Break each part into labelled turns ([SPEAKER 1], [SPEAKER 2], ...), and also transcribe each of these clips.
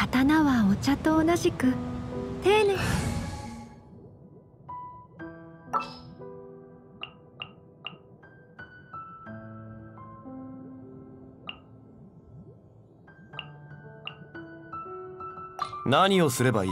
[SPEAKER 1] 刀はお茶と同じく丁寧。
[SPEAKER 2] 何をすればいい？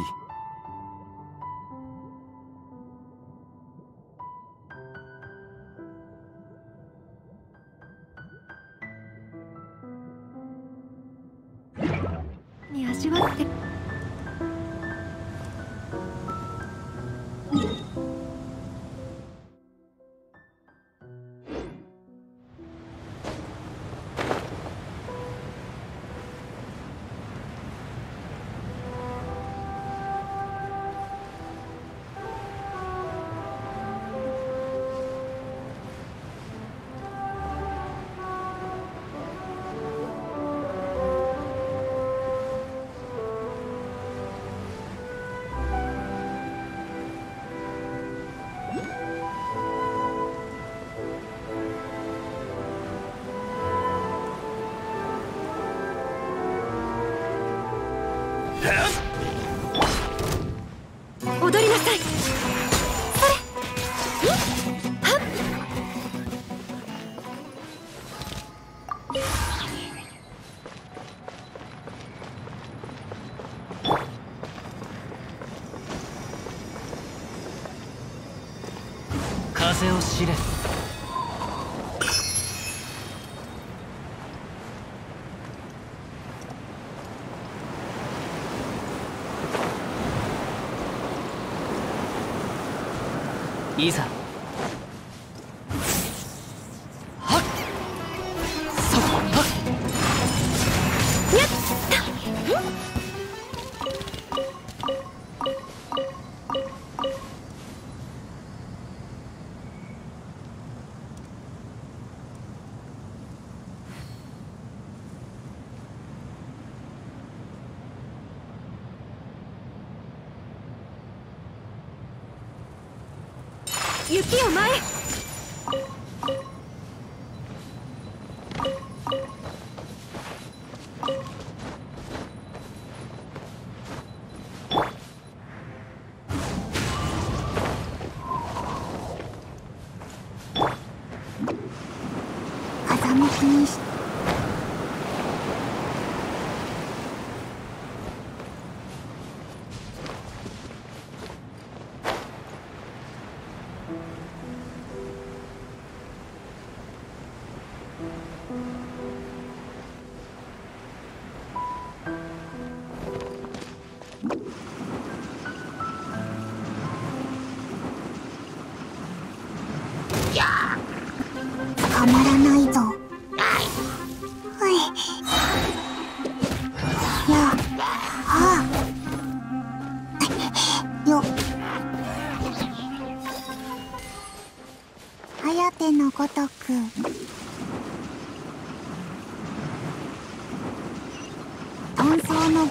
[SPEAKER 1] 踊りなさい。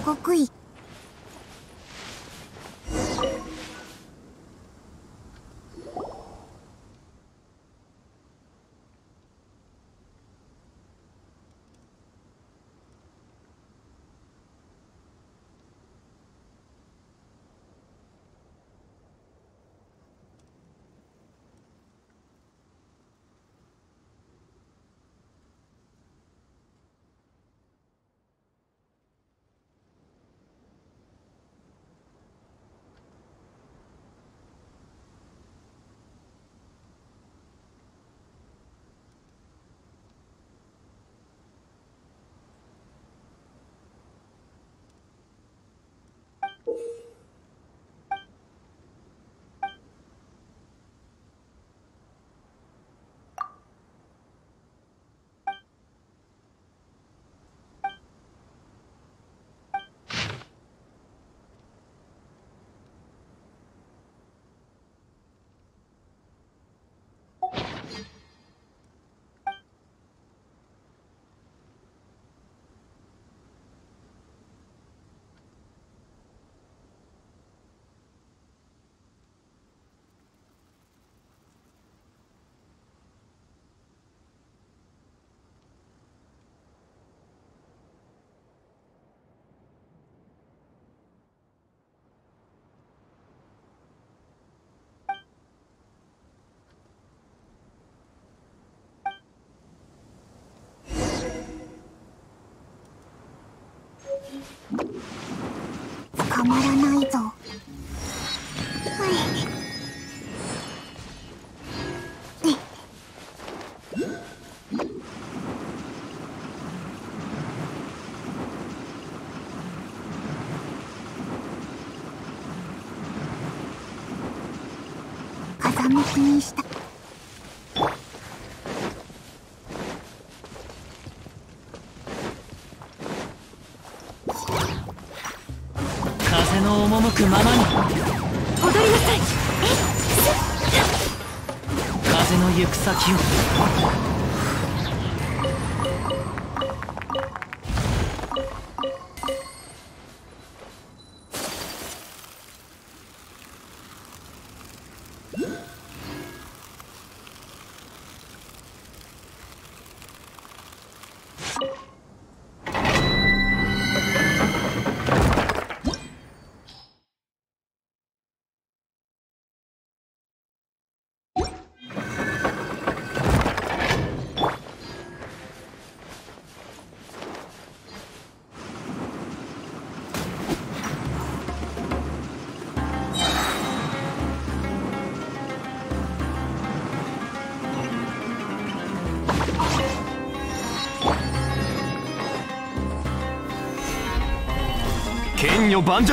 [SPEAKER 3] ごくい
[SPEAKER 1] たまらないぞ。
[SPEAKER 4] くままに。
[SPEAKER 5] 踊りなさい。
[SPEAKER 4] 風の行く先を
[SPEAKER 5] を
[SPEAKER 2] 盤石。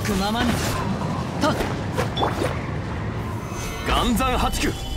[SPEAKER 4] くままにたっ。
[SPEAKER 2] 岩山八九。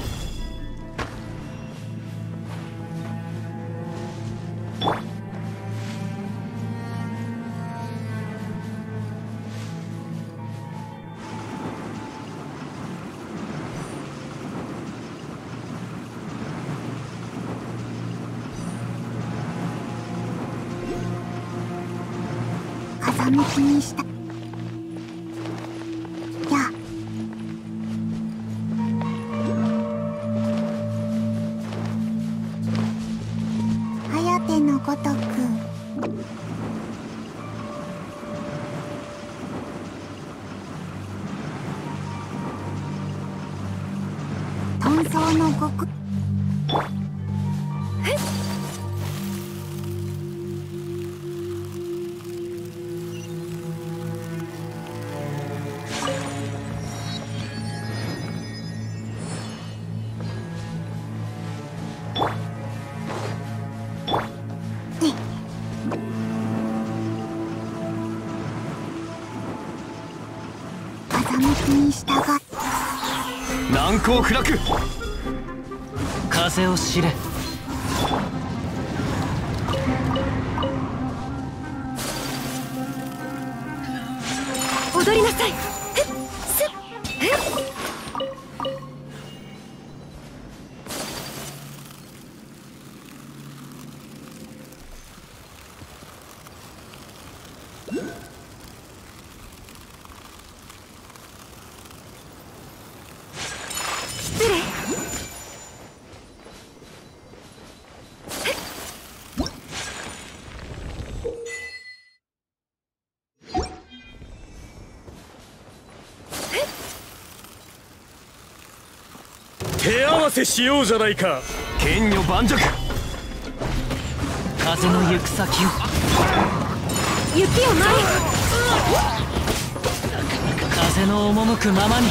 [SPEAKER 2] 難攻不落
[SPEAKER 4] 風を知れ。
[SPEAKER 5] 踊りなさい。ふっ
[SPEAKER 2] せしようじゃないか。剣女盤石。
[SPEAKER 4] 風の行く先を。
[SPEAKER 5] 雪を舞い
[SPEAKER 4] 風の赴くままに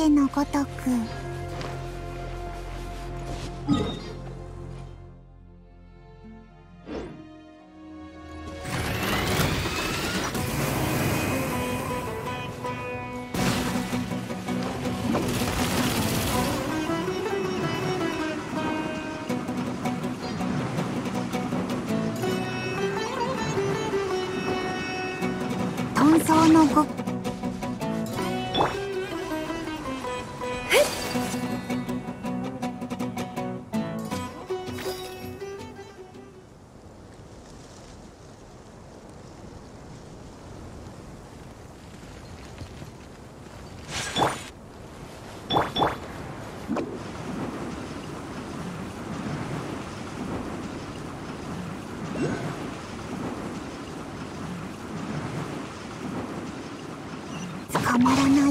[SPEAKER 1] てのごとく捕まらない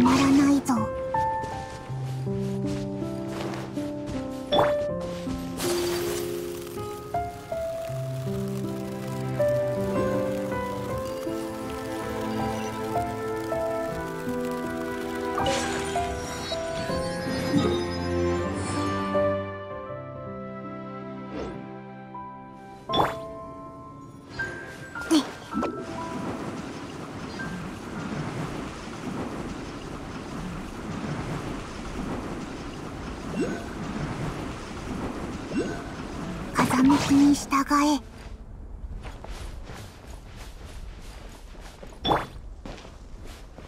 [SPEAKER 1] 捕まら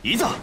[SPEAKER 1] い
[SPEAKER 2] ざ。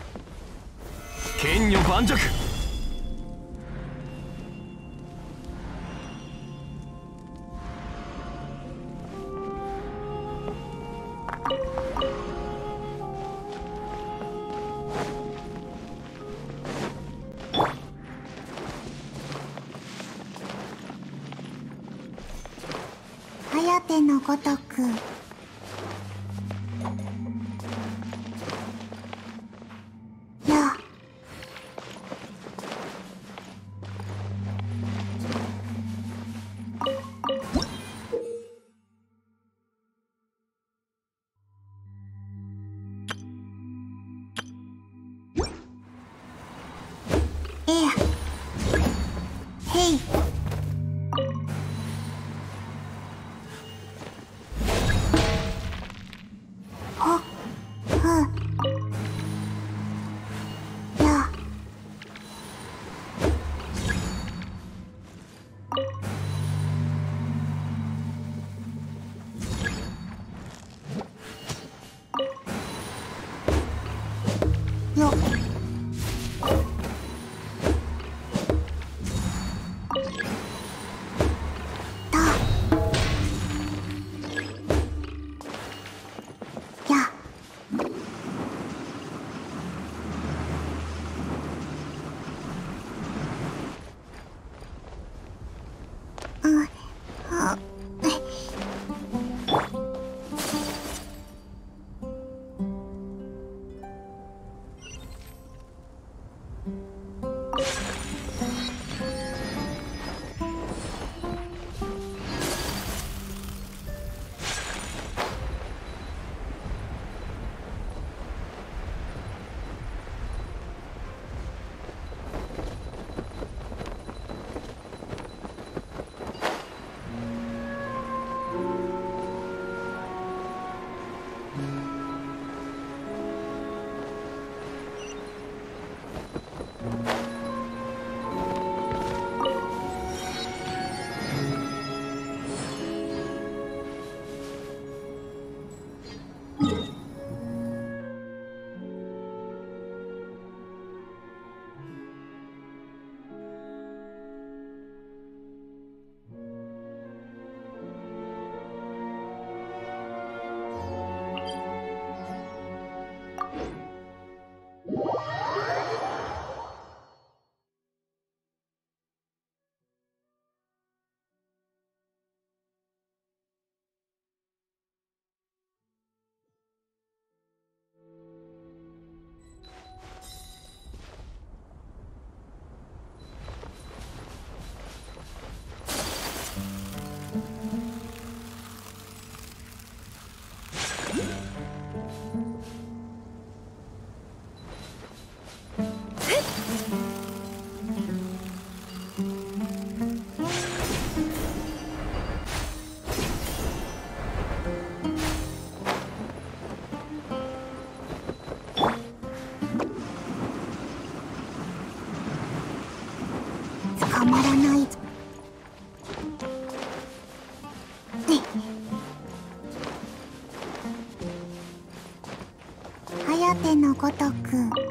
[SPEAKER 1] ごとく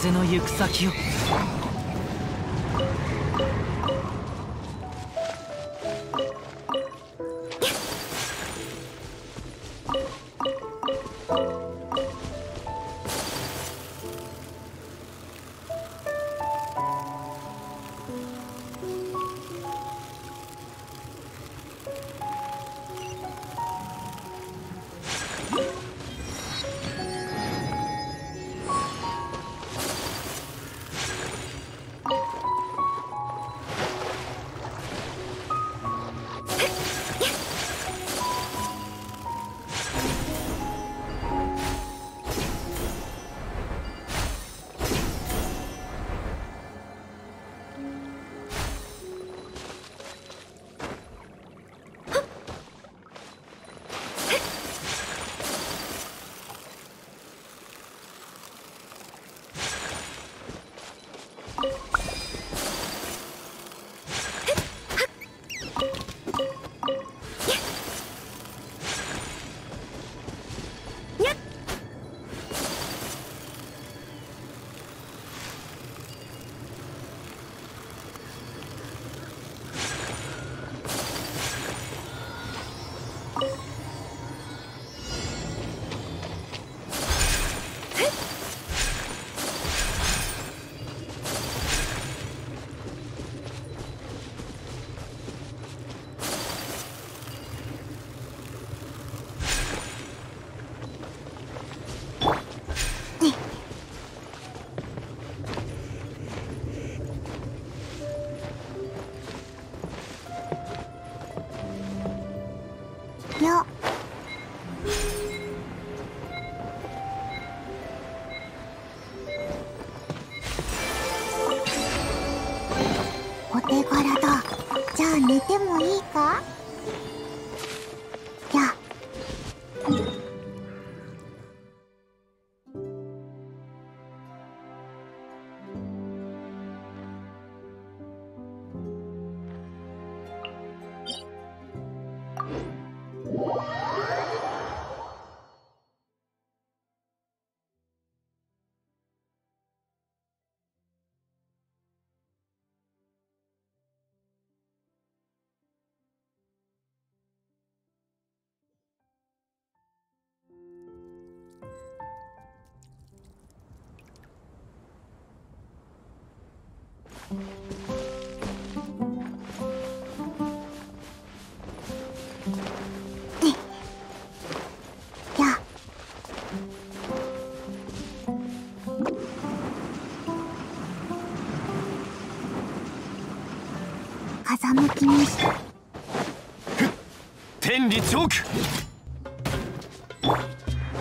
[SPEAKER 1] 風の行く先を。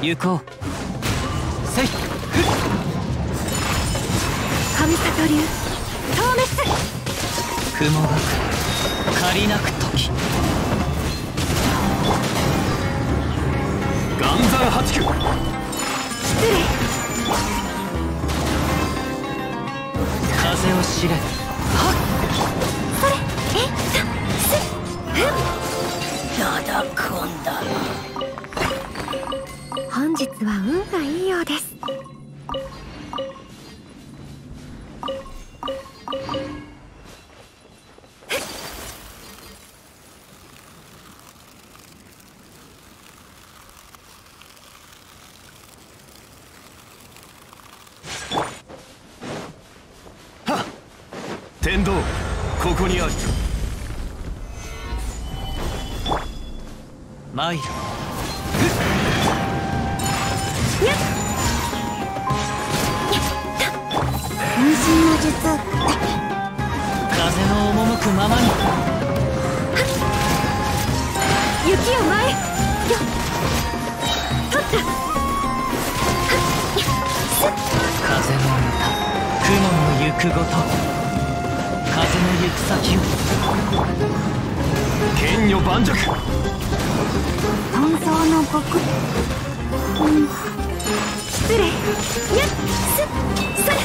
[SPEAKER 1] 行こう。せい。
[SPEAKER 5] 神里流。
[SPEAKER 4] 雲がく借りなく時。
[SPEAKER 2] 岩山八九。
[SPEAKER 5] 失礼
[SPEAKER 4] 風を知れ。
[SPEAKER 5] それ。え？さす
[SPEAKER 4] だだこんだ
[SPEAKER 5] 本日は運がいい
[SPEAKER 4] くごと風の行く先を
[SPEAKER 2] 剣女盤石
[SPEAKER 1] 本当の極
[SPEAKER 5] 失礼やっすっそれ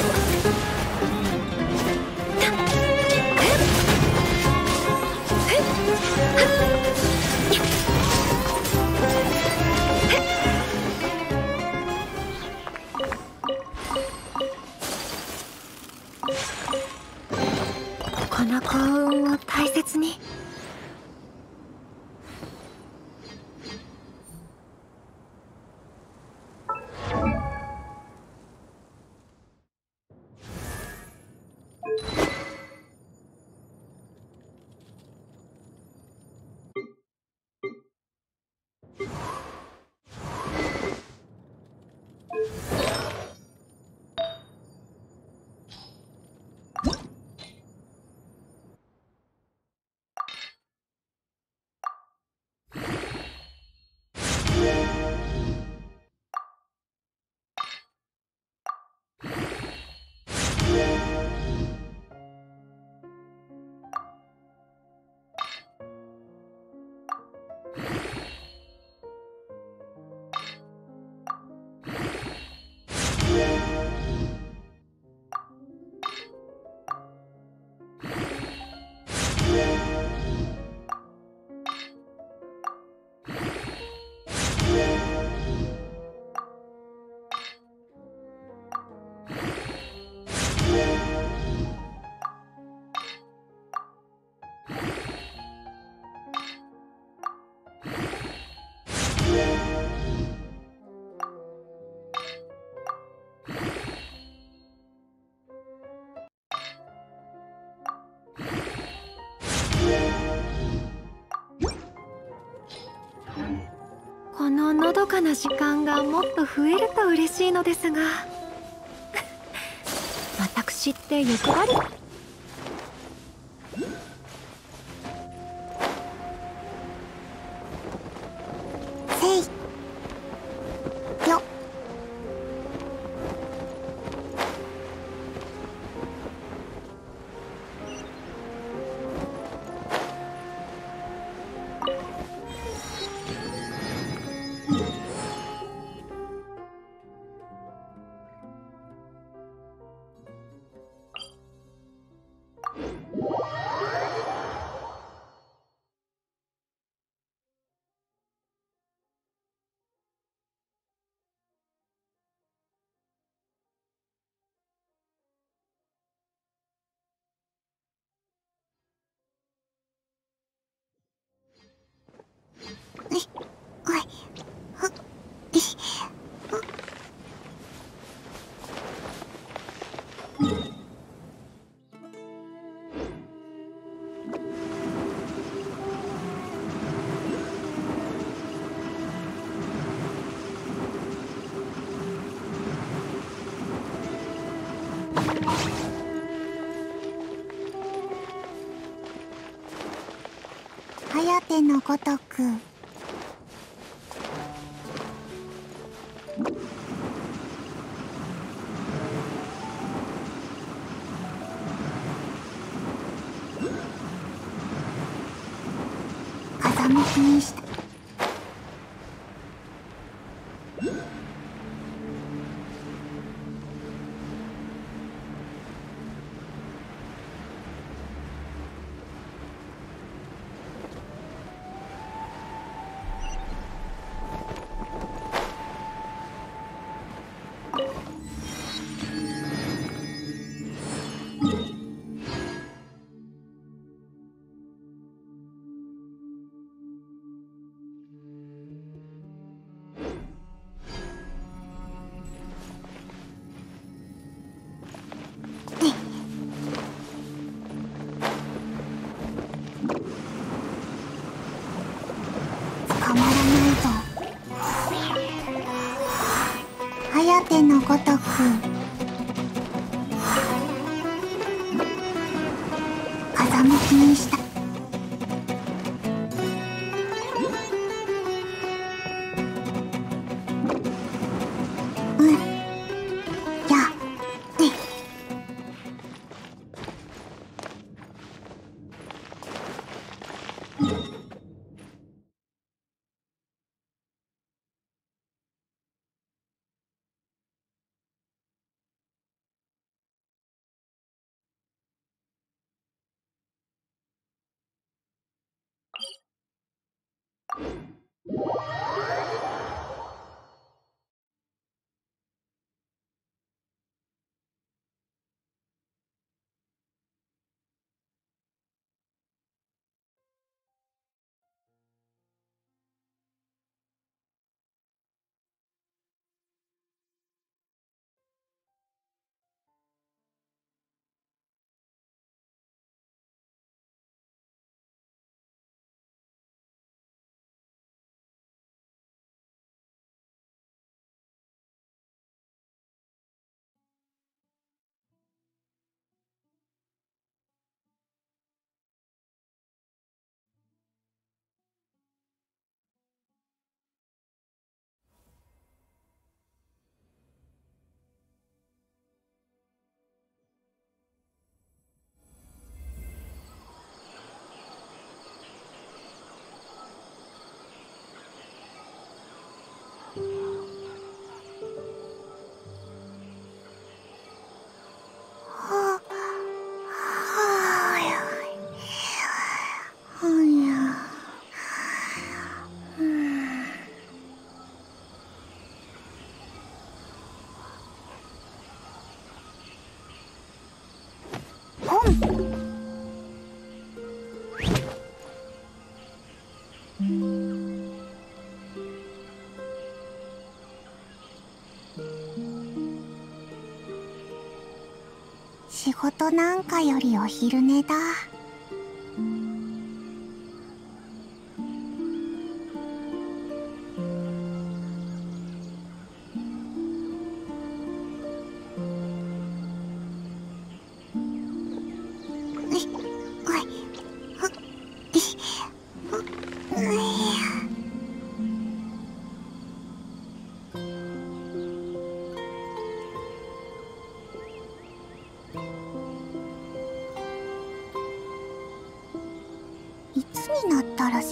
[SPEAKER 5] かな時間がもっと増えると嬉しいのですが。私って欲張り。
[SPEAKER 1] のごとく。you 仕事なんかよりお昼寝だ。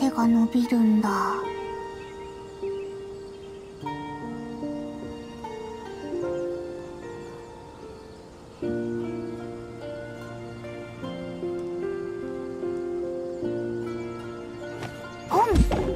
[SPEAKER 1] 背が伸びるんだ。ポん。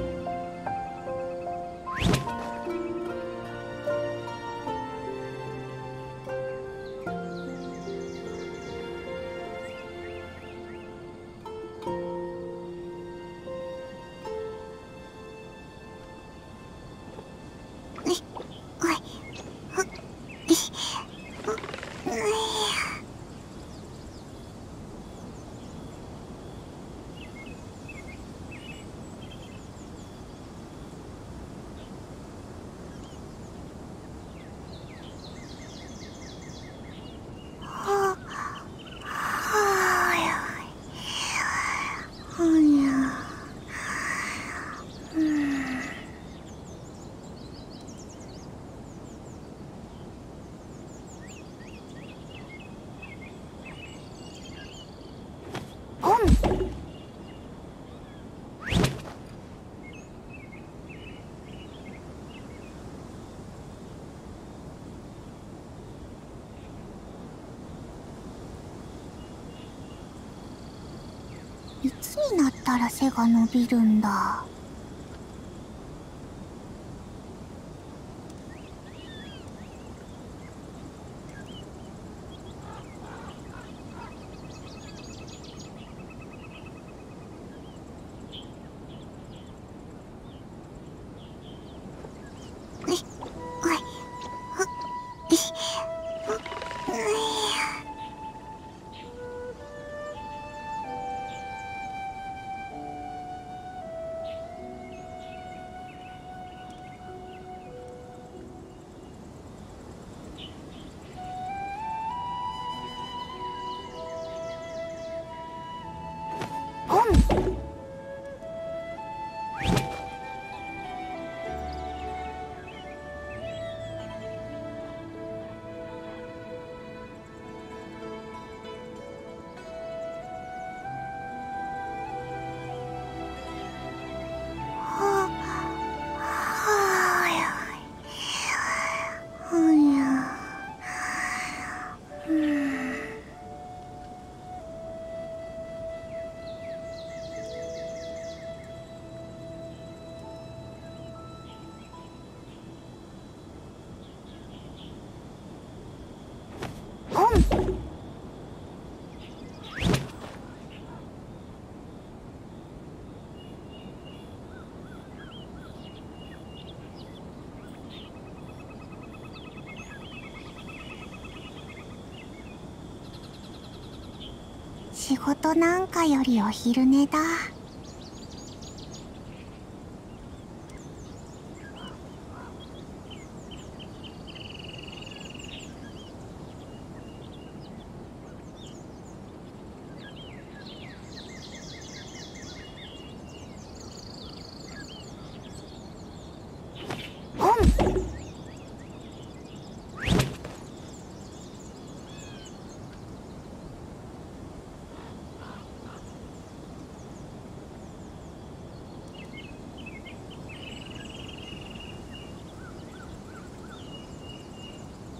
[SPEAKER 1] たら背が伸びるんだ。仕事なんかよりお昼寝だポン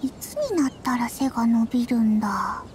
[SPEAKER 1] いつから背が伸びるんだ。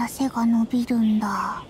[SPEAKER 1] から背が伸びるんだ。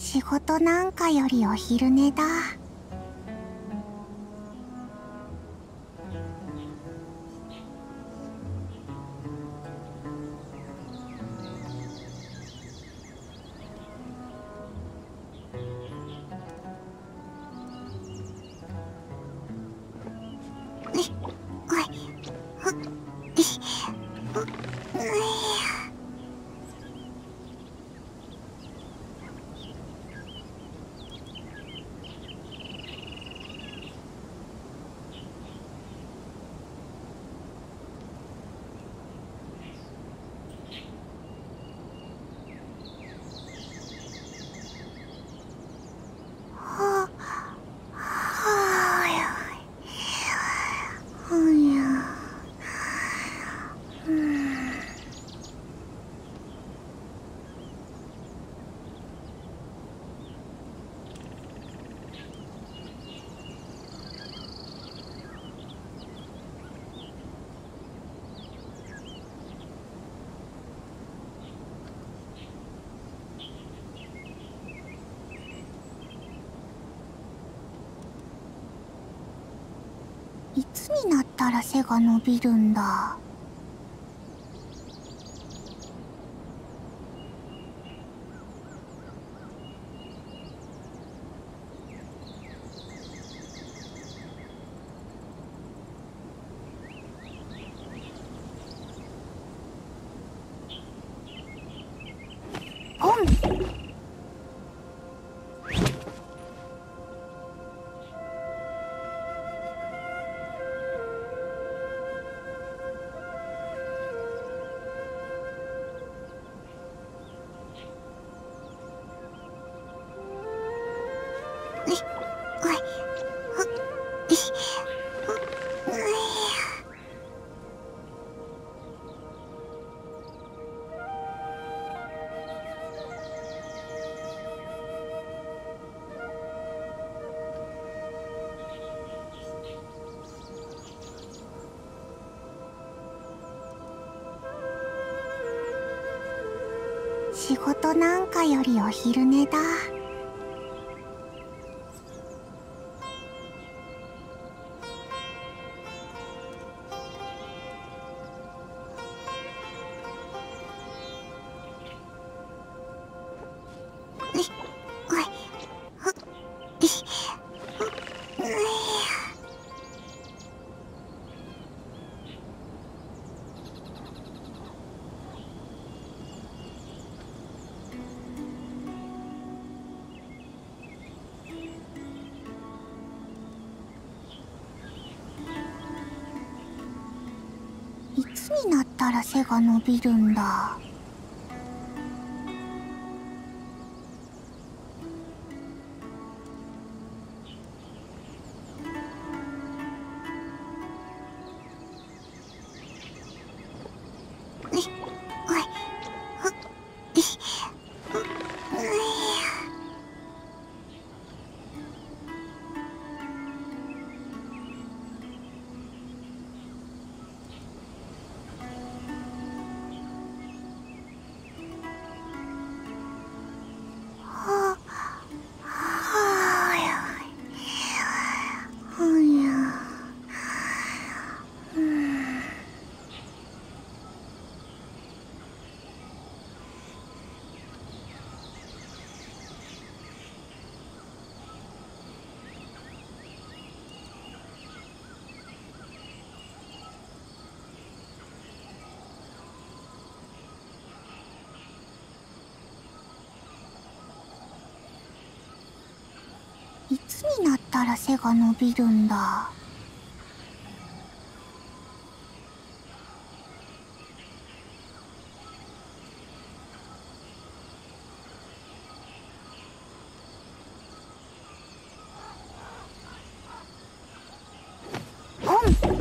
[SPEAKER 1] 仕事なんかよりお昼寝だ。背が伸びるんだ。仕事なんかよりお昼寝だ。ったら背が伸びるんだ。たら背が伸びるんだポン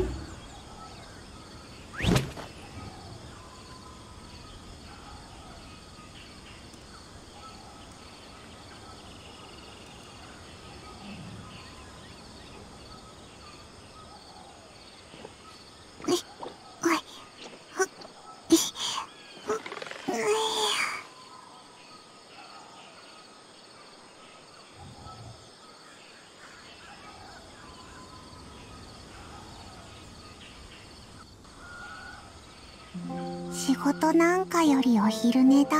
[SPEAKER 1] 仕事なんかよりお昼寝だ。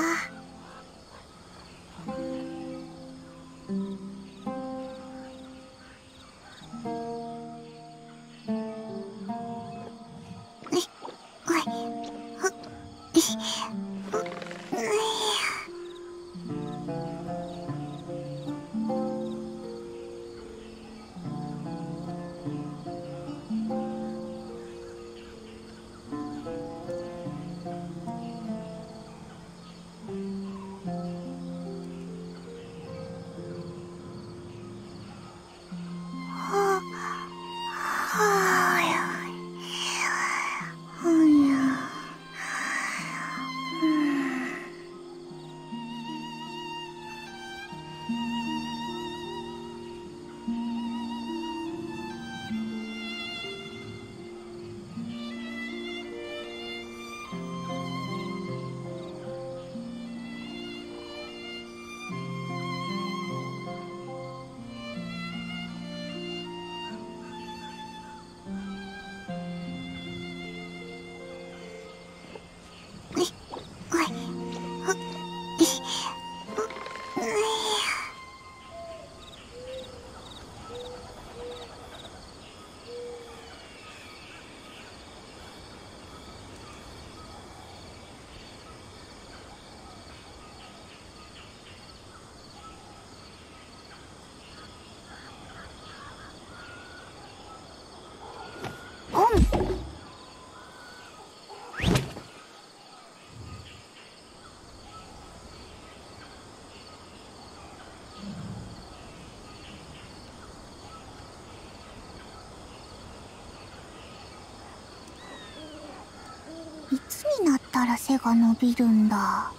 [SPEAKER 1] たら背が伸びるんだ。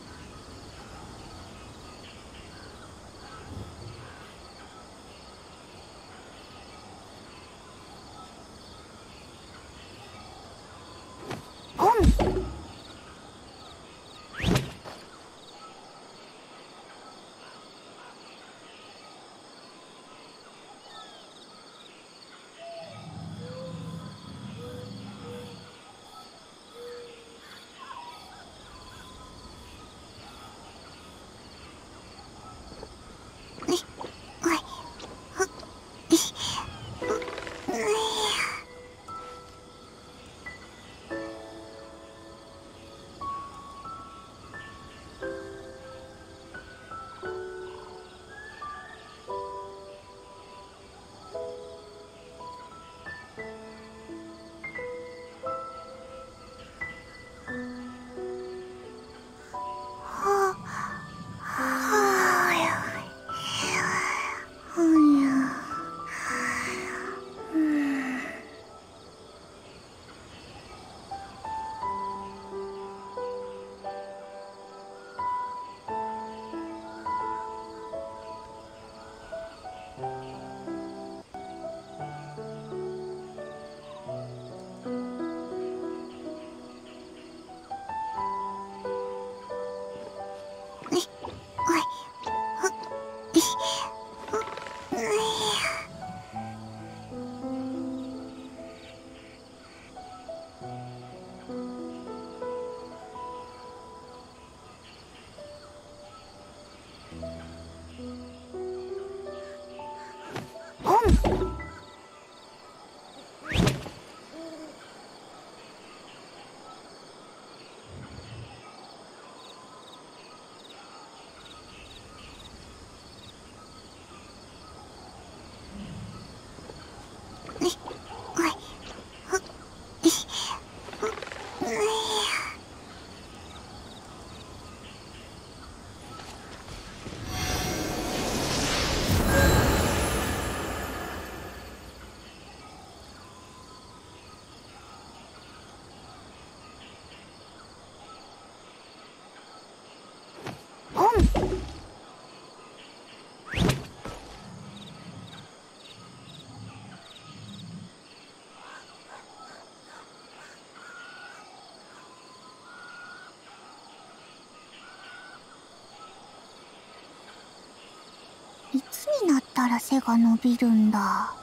[SPEAKER 1] いつになったら背が伸びるんだ？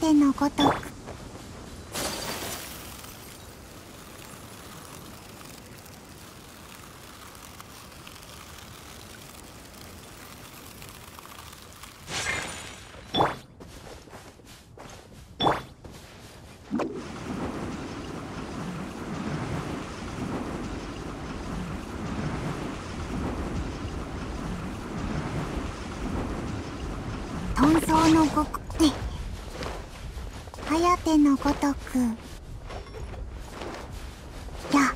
[SPEAKER 6] 颯のごとく。のごごとくや。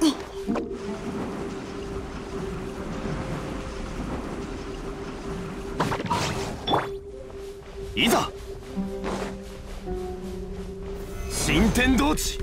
[SPEAKER 6] ね。
[SPEAKER 1] いざ。新天道地。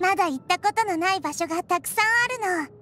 [SPEAKER 6] まだ行ったことのない場所がたくさんあるの。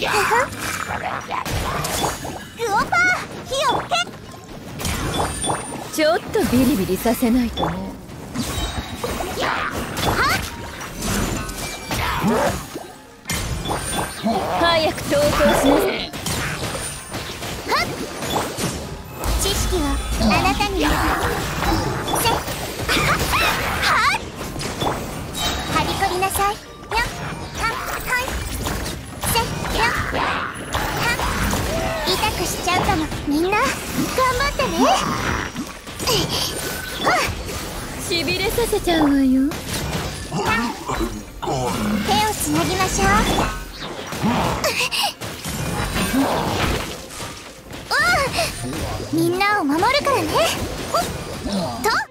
[SPEAKER 6] ルオパ火を
[SPEAKER 7] ちょっとビリビリさせないとね
[SPEAKER 5] 早く投稿しなはっ！
[SPEAKER 6] 知識はあなたにせははっはりこりなさいちもみんな頑張ってね。
[SPEAKER 5] しびれさせちゃうわよ。
[SPEAKER 6] 手をつなぎましょう。みんなを守るからね。と。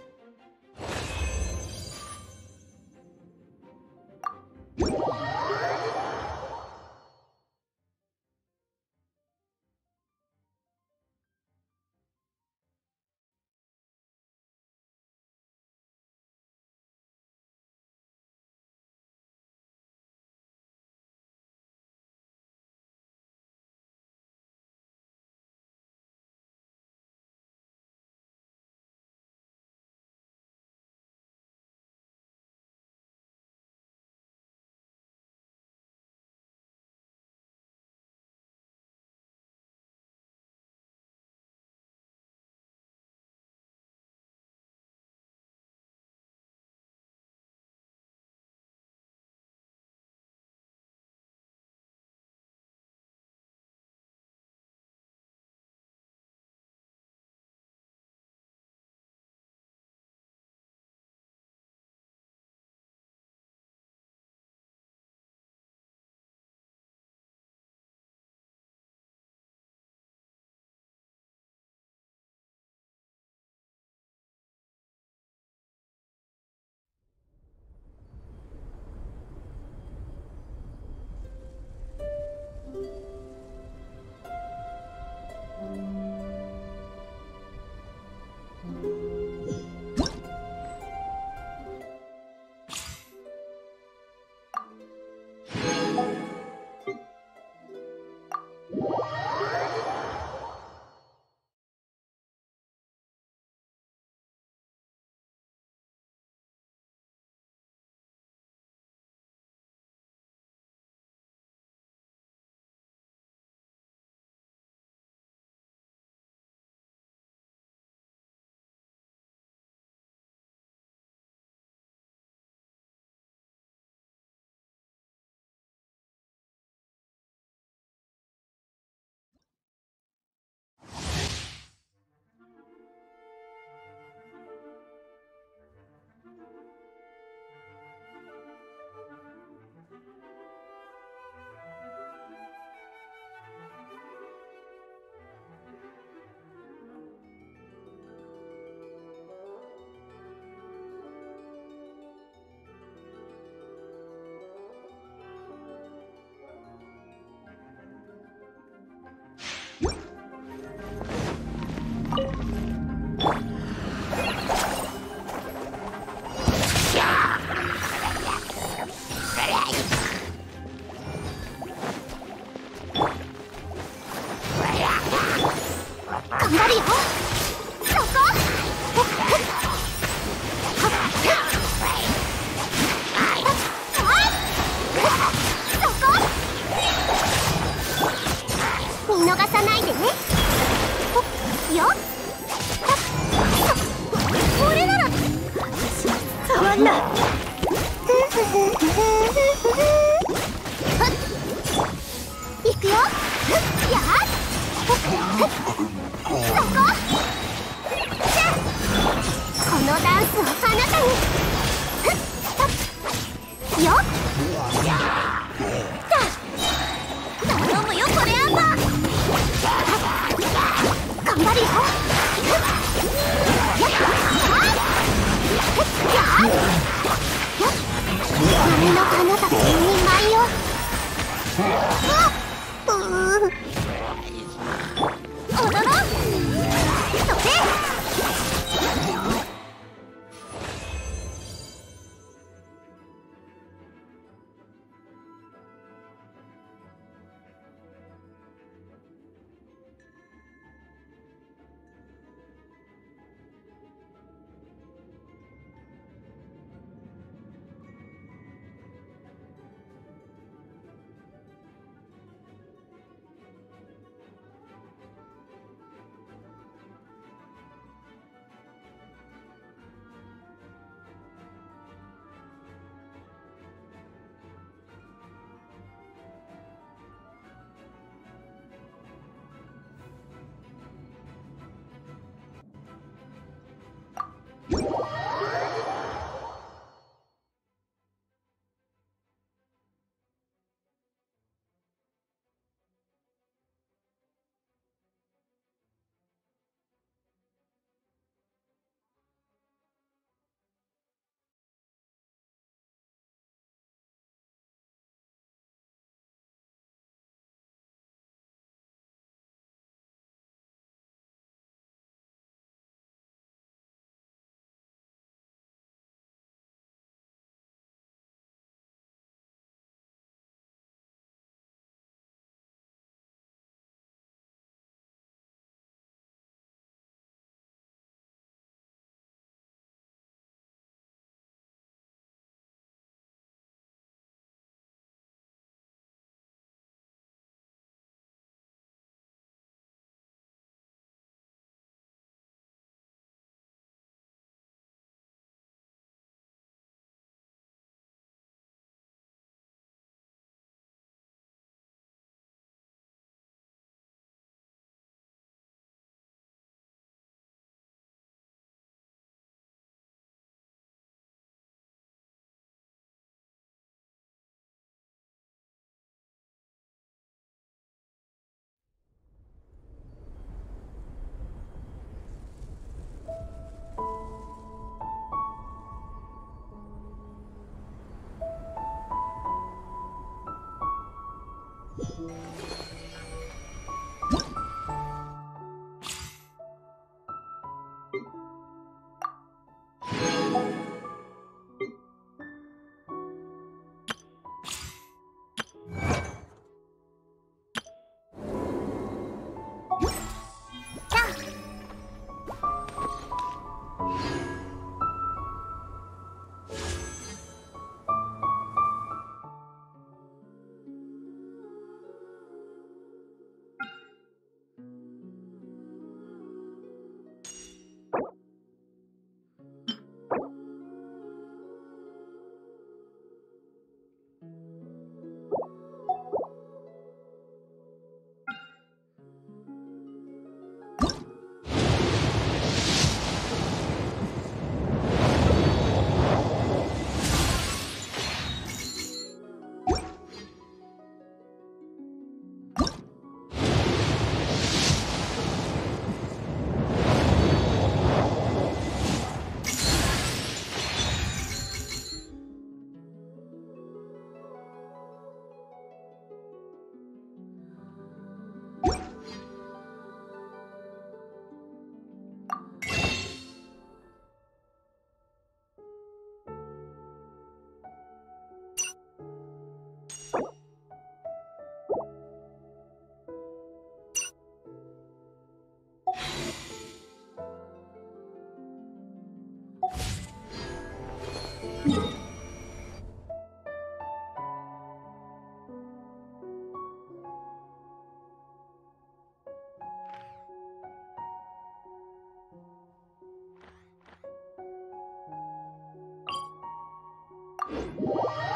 [SPEAKER 1] Música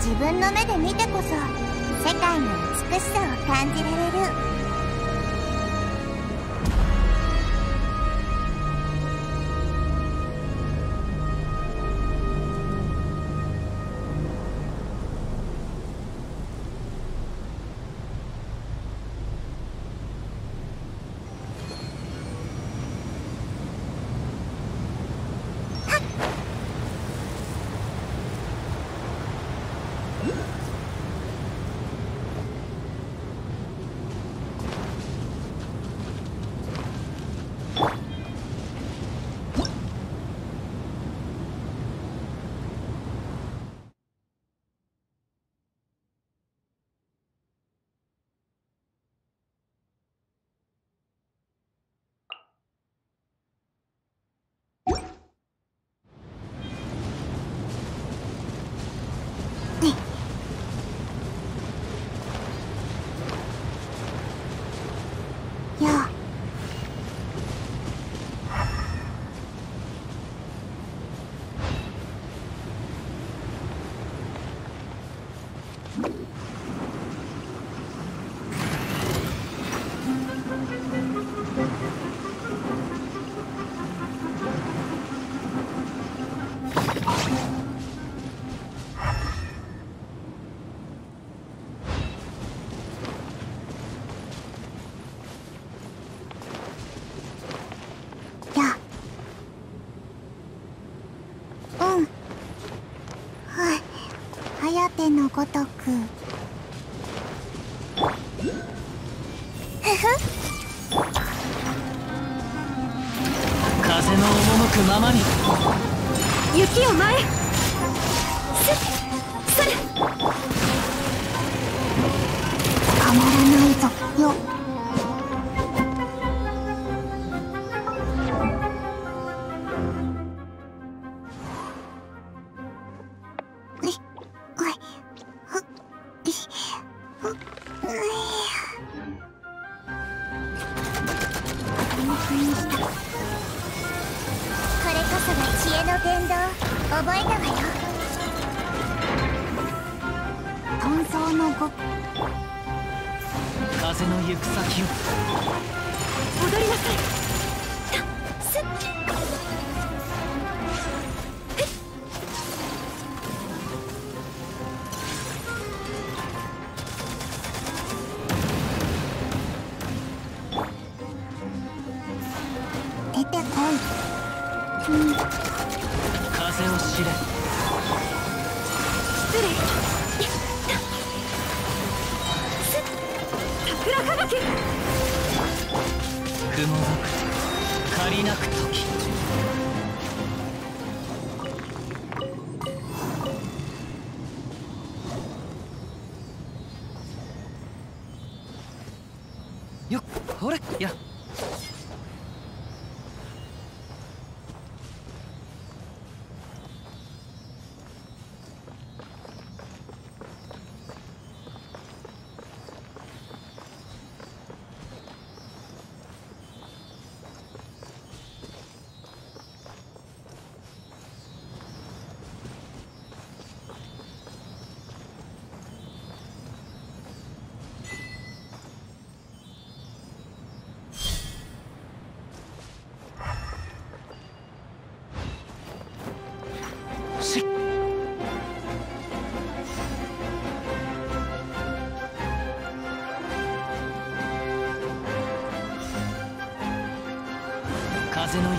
[SPEAKER 1] 自分の目で見てこそ世界の美しさを感じられる。のごとく。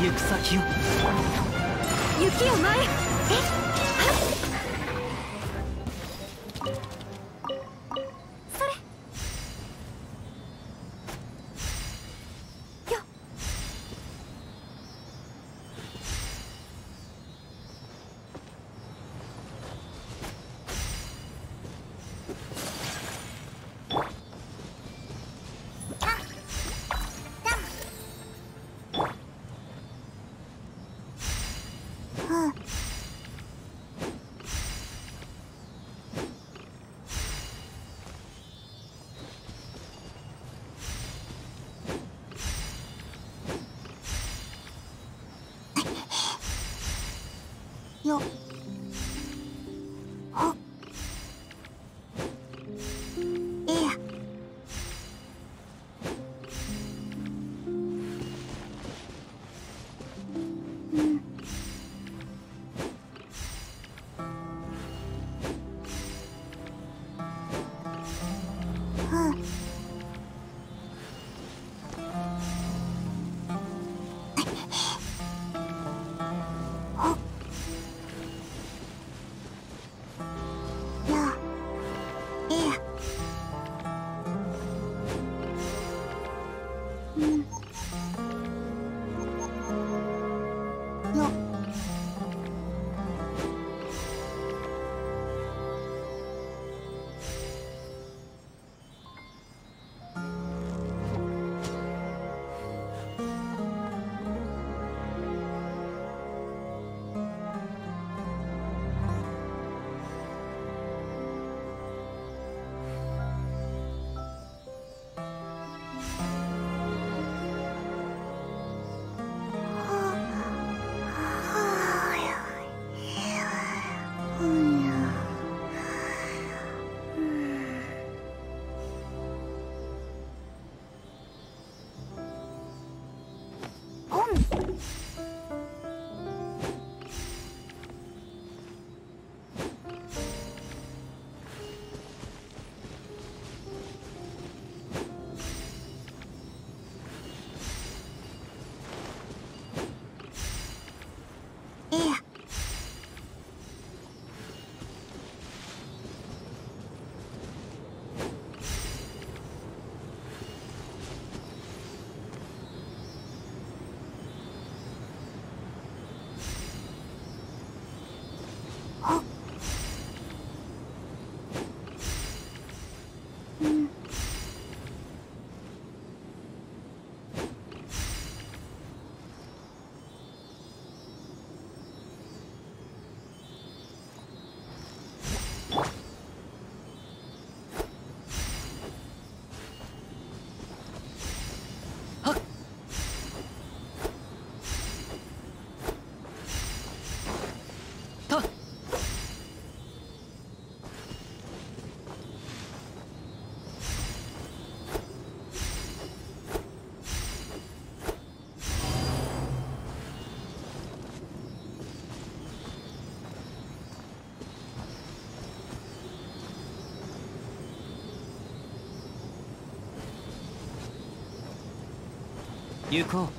[SPEAKER 4] 行く先を。
[SPEAKER 5] 雪
[SPEAKER 4] を
[SPEAKER 5] 前
[SPEAKER 1] え？
[SPEAKER 4] 行こう